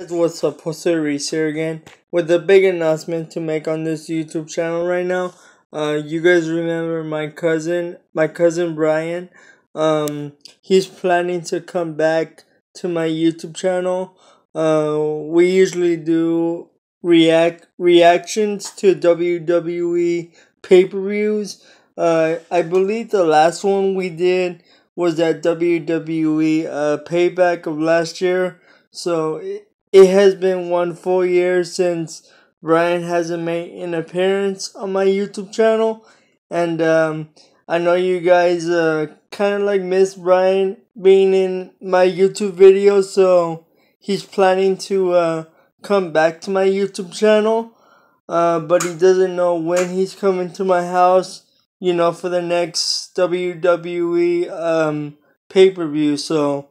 What's up, Jose Ruiz here again with a big announcement to make on this YouTube channel right now. Uh, you guys remember my cousin, my cousin Brian. Um, he's planning to come back to my YouTube channel. Uh, we usually do react reactions to WWE pay per views. Uh, I believe the last one we did was that WWE uh, payback of last year. So. It has been one full year since Brian hasn't made an appearance on my YouTube channel, and um, I know you guys uh, kind of like miss Brian being in my YouTube videos, so he's planning to uh, come back to my YouTube channel, uh, but he doesn't know when he's coming to my house, you know, for the next WWE um, pay per view. So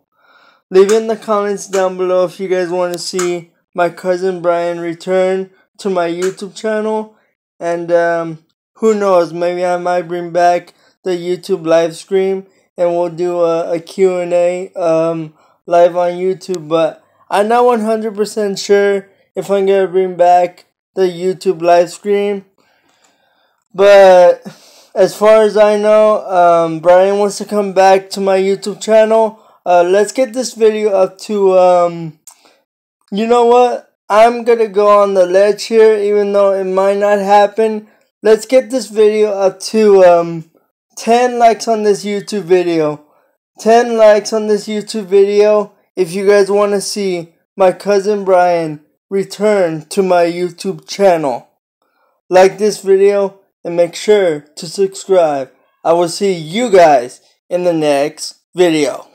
Leave in the comments down below if you guys want to see my cousin Brian return to my YouTube channel. And um, who knows, maybe I might bring back the YouTube live stream and we'll do a, a Q&A um, live on YouTube. But I'm not 100% sure if I'm going to bring back the YouTube live stream. But as far as I know, um, Brian wants to come back to my YouTube channel uh, let's get this video up to, um, you know what? I'm gonna go on the ledge here, even though it might not happen. Let's get this video up to, um, 10 likes on this YouTube video. 10 likes on this YouTube video if you guys want to see my cousin Brian return to my YouTube channel. Like this video and make sure to subscribe. I will see you guys in the next video.